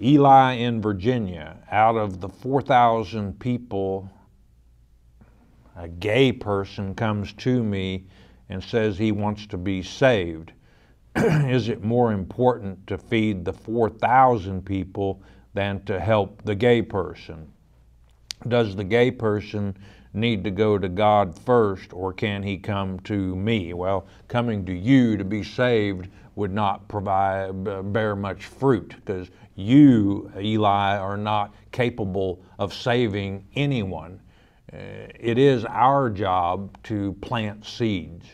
Eli in Virginia, out of the 4,000 people, a gay person comes to me and says he wants to be saved. Is it more important to feed the 4,000 people than to help the gay person? Does the gay person need to go to God first or can he come to me? Well, coming to you to be saved would not provide bear much fruit because you, Eli, are not capable of saving anyone. Uh, it is our job to plant seeds.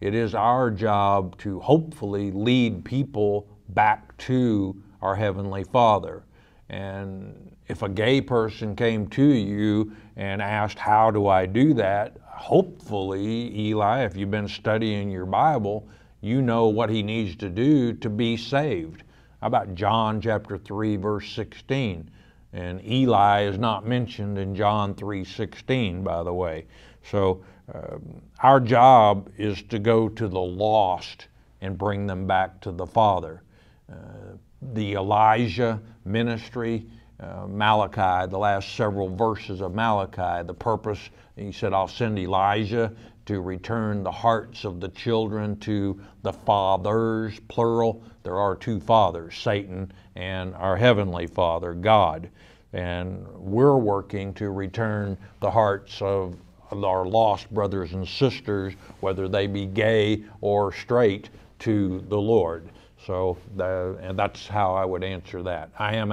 It is our job to hopefully lead people back to our Heavenly Father. And if a gay person came to you and asked, How do I do that? Hopefully, Eli, if you've been studying your Bible, you know what he needs to do to be saved. How about John chapter 3, verse 16? And Eli is not mentioned in John 3:16, by the way. So uh, our job is to go to the lost and bring them back to the Father. Uh, the Elijah ministry, uh, Malachi, the last several verses of Malachi, the purpose, he said, I'll send Elijah to return the hearts of the children to the fathers, plural. There are two fathers, Satan and our heavenly Father, God. And we're working to return the hearts of our lost brothers and sisters, whether they be gay or straight, to the Lord. So, uh, and that's how I would answer that. I am